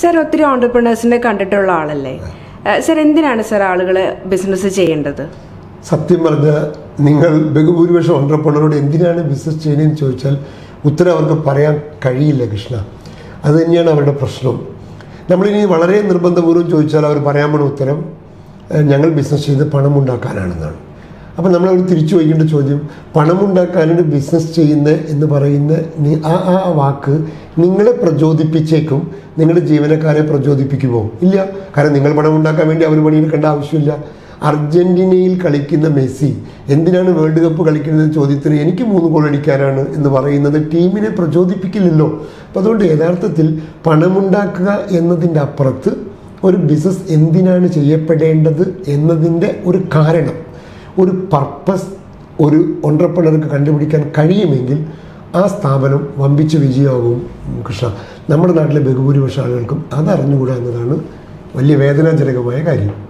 Sir ഒത്തിരി ഓണ്ടർപ്രണേഴ്സിനെ കണ്ടിട്ടുള്ള ആളല്ലേ? സർ എന്തിനാണ് സർ ആളുകൾ ബിസിനസ് ചെയ്യേണ്ടത്? സത്യം പറഞ്ഞ നിങ്ങൾ ബഹുഭൂരിപക്ഷം ഓണ്ടർപ്രണറോട് എന്തിനാണ് ബിസിനസ് ചെയ്യുന്നതെന്ന് ചോദിച്ചാൽ ഉത്തരം അവർക്ക് പറയാൻ കഴിയില്ല കൃഷ്ണ. അത് തന്നെയാണ് അവരുടെ പ്രശ്നം. നമ്മളിനി വളരെ നിർബന്ധപൂർവം ചോദിച്ചാൽ അവർ പറയാൻ പോണ ഉത്തരം ഞങ്ങൾ ബിസിനസ് ചെയ്ത് പണം ഉണ്ടാക്കാനാണെന്നാണ്. അപ്പം നമ്മളവർ തിരിച്ചു വയ്ക്കേണ്ട ചോദ്യം പണമുണ്ടാക്കാനായിട്ട് ബിസിനസ് ചെയ്യുന്ന എന്ന് പറയുന്ന ആ ആ വാക്ക് നിങ്ങളെ പ്രചോദിപ്പിച്ചേക്കും നിങ്ങളുടെ ജീവനക്കാരെ പ്രചോദിപ്പിക്കുമോ? ഇല്ല. കാരണം നിങ്ങൾ പണം ഉണ്ടാക്കാൻ വേണ്ടി അവർ പണിയെടുക്കേണ്ട ആവശ്യമില്ല. അർജന്റീനയിൽ കളിക്കുന്ന മെസ്സി എന്തിനാണ് വേൾഡ് കപ്പ് കളിക്കുന്നത് ചോദ്യത്തിന് എനിക്ക് മൂന്ന് ഗോൾ അടിക്കാനാണ് എന്ന് പറയുന്നത് ടീമിനെ പ്രചോദിപ്പിക്കില്ലല്ലോ. അപ്പം അതുകൊണ്ട് യഥാർത്ഥത്തിൽ പണമുണ്ടാക്കുക എന്നതിന്റെ അപ്പുറത്ത് ഒരു ബിസിനസ് എന്തിനാണ് ചെയ്യപ്പെടേണ്ടത് എന്നതിന്റെ ഒരു കാരണം ഒരു പർപ്പസ് ഒരു ഓണ്ടർപ്രണർക്ക് കണ്ടുപിടിക്കാൻ കഴിയുമെങ്കിൽ ആ സ്ഥാപനം വമ്പിച്ച വിജയമാകും കൃഷ്ണ. നമ്മുടെ നാട്ടിലെ ബഹുഭൂരിപക്ഷ ആളുകൾക്കും അതറിഞ്ഞുകൂടാ എന്നതാണ് വലിയ വേദനാജനകമായ കാര്യം.